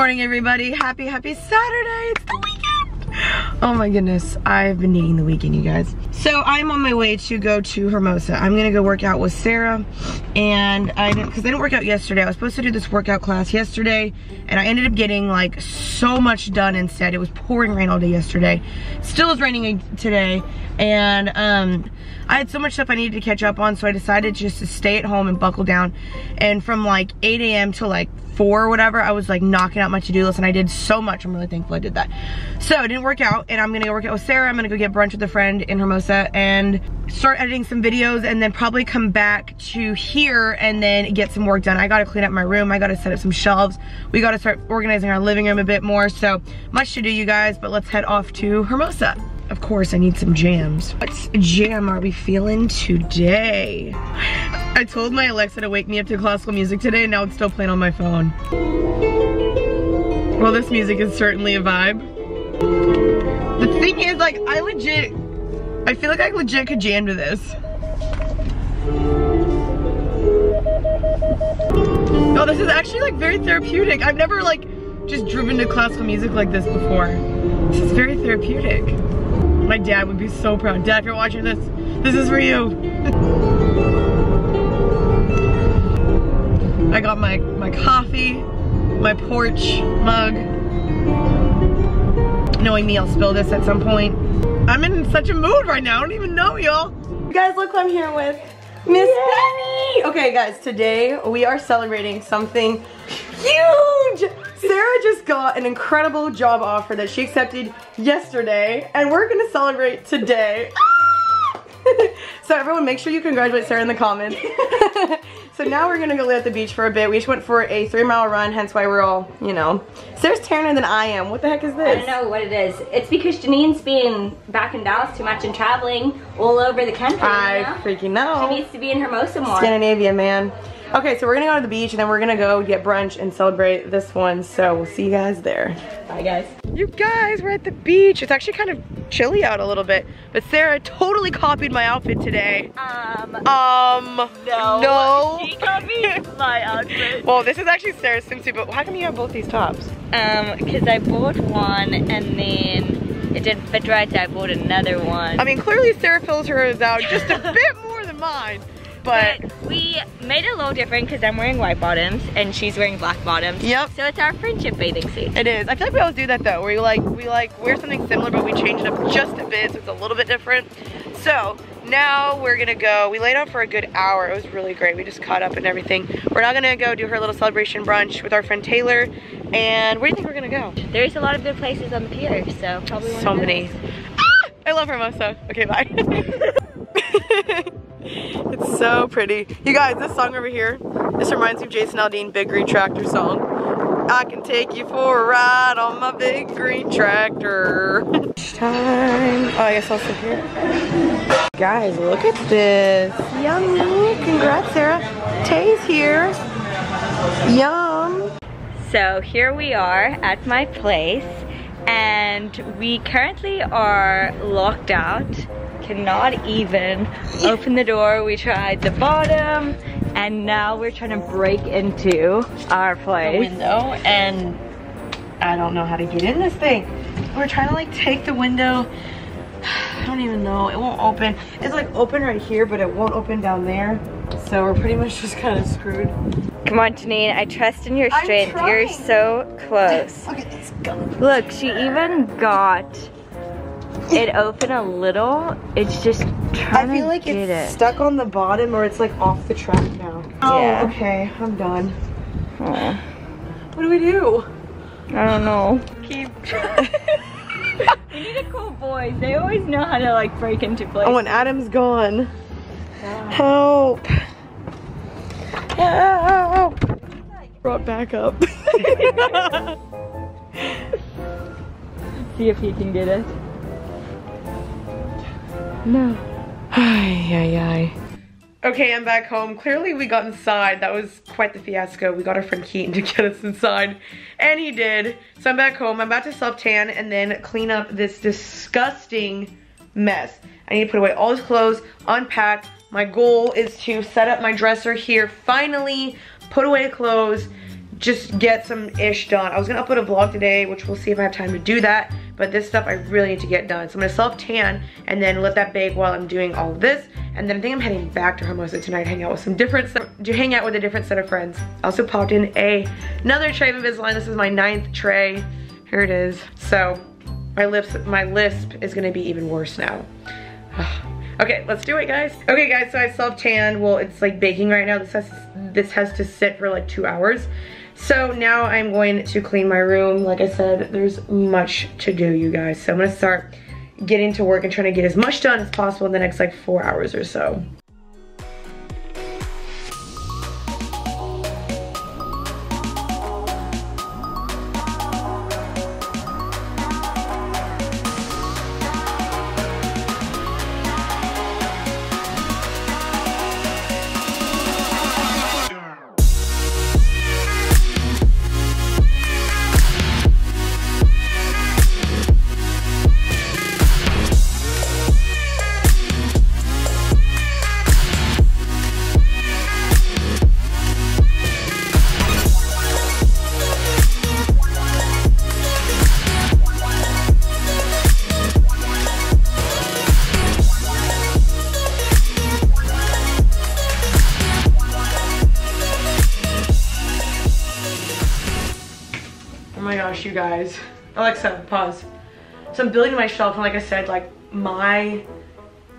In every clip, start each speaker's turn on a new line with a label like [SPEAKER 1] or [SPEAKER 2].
[SPEAKER 1] morning, everybody. Happy, happy Saturday. It's the weekend. Oh my goodness. I've been needing the weekend, you guys. So I'm on my way to go to Hermosa. I'm gonna go work out with Sarah. And I didn't, cause I didn't work out yesterday. I was supposed to do this workout class yesterday. And I ended up getting like so much done instead. It was pouring rain all day yesterday. Still is raining today. And um, I had so much stuff I needed to catch up on. So I decided just to stay at home and buckle down. And from like 8 a.m. to like four or whatever, I was like knocking out my to-do list and I did so much. I'm really thankful I did that. So it didn't work out and I'm gonna go work out with Sarah. I'm gonna go get brunch with a friend in Hermosa and start editing some videos and then probably come back to here and then get some work done. I gotta clean up my room. I gotta set up some shelves. We gotta start organizing our living room a bit more. So much to do you guys, but let's head off to Hermosa. Of course, I need some jams. What jam are we feeling today? I told my Alexa to wake me up to classical music today and now it's still playing on my phone. Well, this music is certainly a vibe. The thing is, like, I legit, I feel like I legit could jam to this. Oh, this is actually like very therapeutic. I've never like just driven to classical music like this before. This is very therapeutic. My dad would be so proud. Dad, if you're watching this, this is for you. I got my, my coffee, my porch mug. Knowing me, I'll spill this at some point. I'm in such a mood right now. I don't even know, y'all. You guys, look who I'm here with. Miss Penny! Okay, guys, today we are celebrating something huge! Sarah just got an incredible job offer that she accepted yesterday, and we're gonna celebrate today. Ah! so everyone make sure you congratulate Sarah in the comments. so now we're gonna go lay at the beach for a bit. We just went for a three mile run, hence why we're all, you know. Sarah's tanner than I am. What the heck is this?
[SPEAKER 2] I don't know what it is. It's because Jeanine's been back in Dallas too much and traveling all over the country.
[SPEAKER 1] I
[SPEAKER 2] you know?
[SPEAKER 1] freaking know.
[SPEAKER 2] She needs to be in Hermosa more.
[SPEAKER 1] Scandinavia, man. Okay, so we're gonna go to the beach and then we're gonna go get brunch and celebrate this one. So we'll see you guys there.
[SPEAKER 2] Bye guys.
[SPEAKER 1] You guys, we're at the beach. It's actually kind of chilly out a little bit, but Sarah totally copied my outfit today.
[SPEAKER 2] Um,
[SPEAKER 1] Um,
[SPEAKER 2] no.
[SPEAKER 1] no.
[SPEAKER 2] She copied my outfit.
[SPEAKER 1] Well, this is actually Sarah's swimsuit, but how come you have both these tops?
[SPEAKER 2] Um, because I bought one and then it didn't fit right, so I bought another one.
[SPEAKER 1] I mean, clearly Sarah fills hers out just a bit more than mine, but
[SPEAKER 2] but we made it a little different because I'm wearing white bottoms and she's wearing black bottoms.
[SPEAKER 1] Yep.
[SPEAKER 2] So it's our friendship bathing suit.
[SPEAKER 1] It is. I feel like we always do that though, we like we like wear something similar, but we change it up just a bit, so it's a little bit different. So now we're gonna go. We laid out for a good hour. It was really great. We just caught up and everything. We're now gonna go do her little celebration brunch with our friend Taylor. And where do you think we're gonna go?
[SPEAKER 2] There's a lot of good places on the pier, so probably one
[SPEAKER 1] So many. Ah! I love Hermosa. Okay, bye. it's so pretty. You guys, this song over here, this reminds me of Jason Aldean Big Green Tractor song. I can take you for a ride on my big green tractor. Time. Oh, I guess I'll sit here. Guys, look at this. Yummy. Congrats, Sarah. Tay's here. Yum.
[SPEAKER 2] So here we are at my place and we currently are locked out. Cannot even open the door. We tried the bottom and now we're trying to break into our place.
[SPEAKER 1] the window and I don't know how to get in this thing. We're trying to like take the window. I don't even know. It won't open. It's like open right here, but it won't open down there. So we're pretty much just kind of screwed.
[SPEAKER 2] Come on Jeanine, I trust in your strength. You're so close.
[SPEAKER 1] Okay, let's go.
[SPEAKER 2] Look, she even got it open a little. It's just trying
[SPEAKER 1] I
[SPEAKER 2] feel
[SPEAKER 1] like it's
[SPEAKER 2] it.
[SPEAKER 1] stuck on the bottom or it's like off the track now. Oh,
[SPEAKER 2] Yeah.
[SPEAKER 1] okay. I'm done.
[SPEAKER 2] Oh,
[SPEAKER 1] What do we do?
[SPEAKER 2] I don't know. Keep We need to call boys. They always know how to like break into places.
[SPEAKER 1] Oh, and Adam's gone. Help. Help. Brought back up.
[SPEAKER 2] See if he can get it. No.
[SPEAKER 1] Ay, ay, ay. Okay, I'm back home. Clearly we got inside. That was quite the fiasco. We got our friend Keaton to get us inside. And he did. So I'm back home. I'm about to self-tan and then clean up this disgusting mess. I need to put away all his clothes, unpack. My goal is to set up my dresser here finally, put away clothes, just get some ish done. I was gonna upload a vlog today, which we'll see if I have time to do that. But this stuff I really need to get done. So I'm gonna self tan and then let that bake while I'm doing all of this. And then I think I'm heading back to Hermosa tonight, hang out with some different, to hang out with a different set of friends. Also popped in a another tray of Invisalign. This is my ninth tray. Here it is. So my lips, my lisp is gonna be even worse now. okay, let's do it, guys. Okay, guys, so I self tanned. Well, it's like baking right now. This has this has to sit for like two hours. So now I'm going to clean my room. Like I said, there's much to do, you guys. So I'm gonna start getting to work and trying to get as much done as possible in the next like four hours or so. You guys. Alexa, pause. So I'm building my shelf and like I said, like my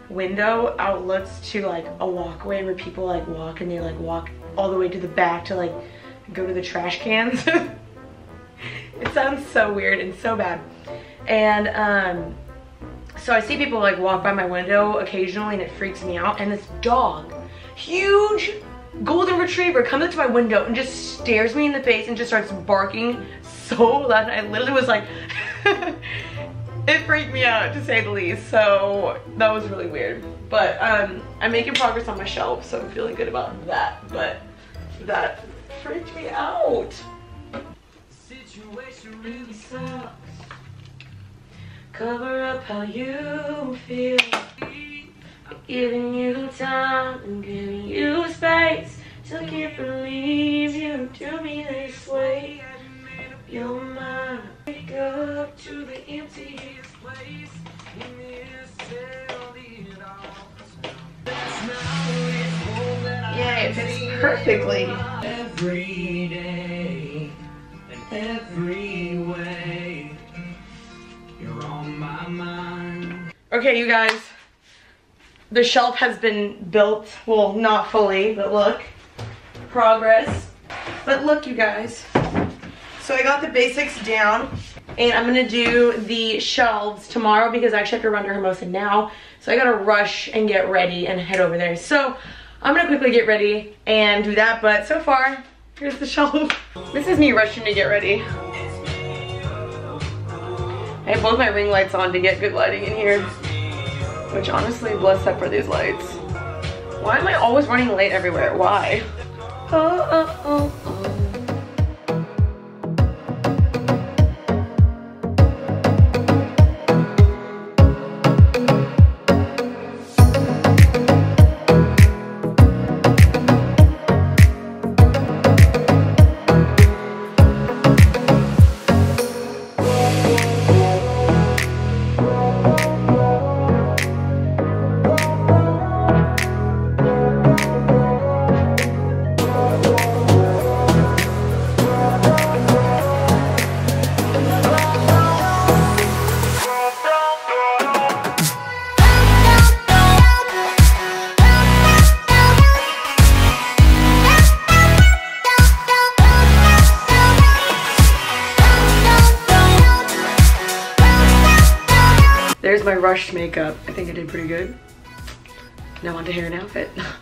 [SPEAKER 1] window outlooks to like a walkway where people like walk and they like walk all the way to the back to like go to the trash cans. it sounds so weird and so bad. And um, so I see people like walk by my window occasionally and it freaks me out. And this dog, huge golden retriever comes up to my window and just stares me in the face and just starts barking so loud. I literally was like, it freaked me out to say the least. So that was really weird. But um, I'm making progress on my shelf, so I'm feeling good about that. But that freaked me out. Situation really sucks. Cover up how you feel. Giving you time and giving you space. Still can't believe you do me this way. You're mine. Wake up to the emptiest place. Yeah, it fits perfectly. Every day and every way, you're on my mind. Okay, you guys. The shelf has been built. Well, not fully, but look. Progress. But look, you guys. So I got the basics down and I'm gonna do the shelves tomorrow because I actually have to run to Hermosa now. So I gotta rush and get ready and head over there. So I'm gonna quickly get ready and do that. But so far, here's the shelf. This is me rushing to get ready. I have both my ring lights on to get good lighting in here. Which honestly, bless up for these lights. Why am I always running late everywhere? Why? Oh, oh, oh, oh. Makeup. I think I did pretty good. Now on to hair and outfit.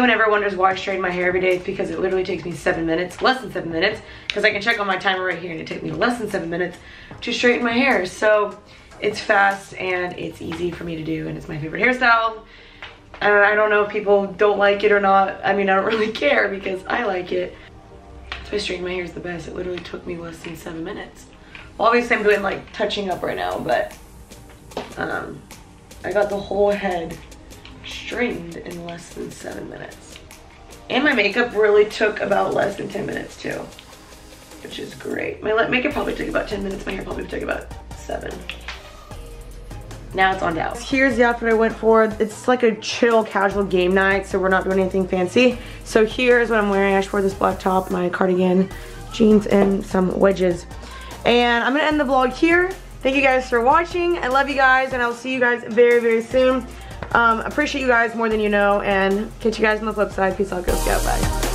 [SPEAKER 1] anyone ever wonders why I straighten my hair every day, it's because it literally takes me seven minutes, less than seven minutes, because I can check on my timer right here and it takes me less than seven minutes to straighten my hair. So it's fast and it's easy for me to do and it's my favorite hairstyle. And I don't know if people don't like it or not. I mean, I don't really care because I like it. So I straighten my hair is the best. It literally took me less than seven minutes. Well, obviously I'm doing like touching up right now, but um, I got the whole head straightened in less than seven minutes. And my makeup really took about less than 10 minutes too, which is great. My makeup probably took about 10 minutes. My hair probably took about seven. Now it's on down. Here's the outfit I went for. It's like a chill, casual game night, so we're not doing anything fancy. So here's what I'm wearing. I just wore this black top, my cardigan, jeans, and some wedges. And I'm gonna end the vlog here. Thank you guys for watching. I love you guys, and I'll see you guys very, very soon. Um, appreciate you guys more than you know, and catch you guys on the flip side. Peace out, go scout, bye.